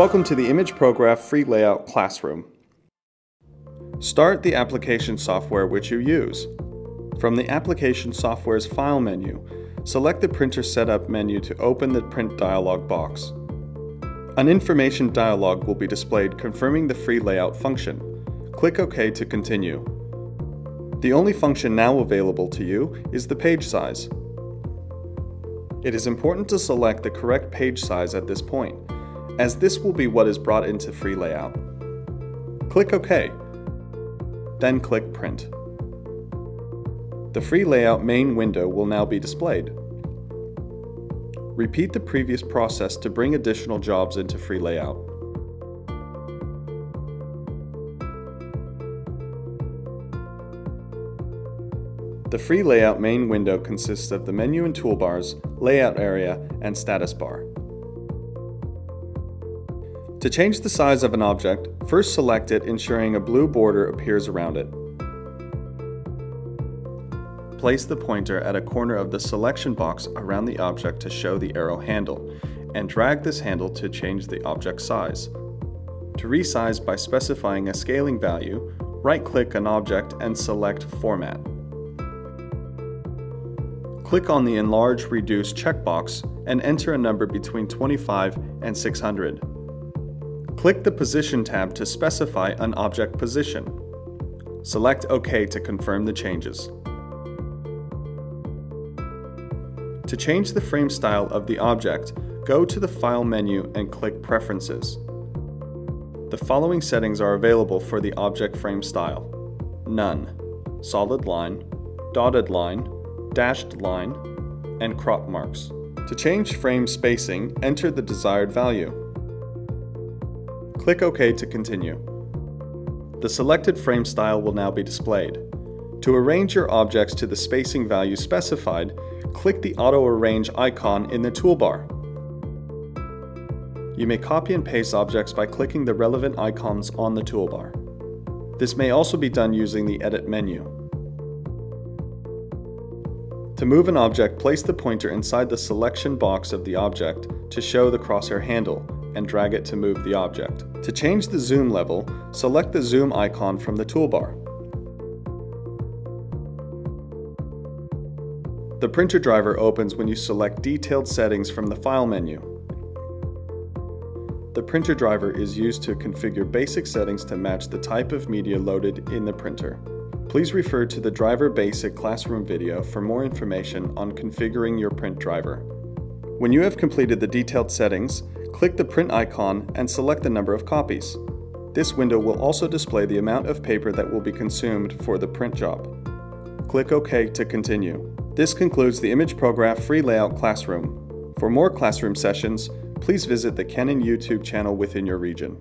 Welcome to the imagePROGRAF Free Layout Classroom. Start the application software which you use. From the Application Software's File menu, select the Printer Setup menu to open the Print dialog box. An information dialog will be displayed confirming the free layout function. Click OK to continue. The only function now available to you is the page size. It is important to select the correct page size at this point, as this will be what is brought into free layout. Click OK, then click Print. The free layout main window will now be displayed. Repeat the previous process to bring additional jobs into free layout. The free layout main window consists of the menu and toolbars, layout area, and status bar. To change the size of an object, first select it ensuring a blue border appears around it. Place the pointer at a corner of the selection box around the object to show the arrow handle, and drag this handle to change the object size. To resize by specifying a scaling value, right-click an object and select Format. Click on the Enlarge Reduce checkbox and enter a number between 25 and 600. Click the Position tab to specify an object position. Select OK to confirm the changes. To change the frame style of the object, go to the File menu and click Preferences. The following settings are available for the object frame style. None, Solid Line, Dotted Line, dashed line, and crop marks. To change frame spacing, enter the desired value. Click OK to continue. The selected frame style will now be displayed. To arrange your objects to the spacing value specified, click the Auto Arrange icon in the toolbar. You may copy and paste objects by clicking the relevant icons on the toolbar. This may also be done using the Edit menu. To move an object, place the pointer inside the selection box of the object to show the crosshair handle and drag it to move the object. To change the zoom level, select the zoom icon from the toolbar. The printer driver opens when you select detailed settings from the File menu. The printer driver is used to configure basic settings to match the type of media loaded in the printer. Please refer to the Driver Basic Classroom video for more information on configuring your print driver. When you have completed the detailed settings, click the print icon and select the number of copies. This window will also display the amount of paper that will be consumed for the print job. Click OK to continue. This concludes the imagePROGRAF Free Layout Classroom. For more classroom sessions, please visit the Canon YouTube channel within your region.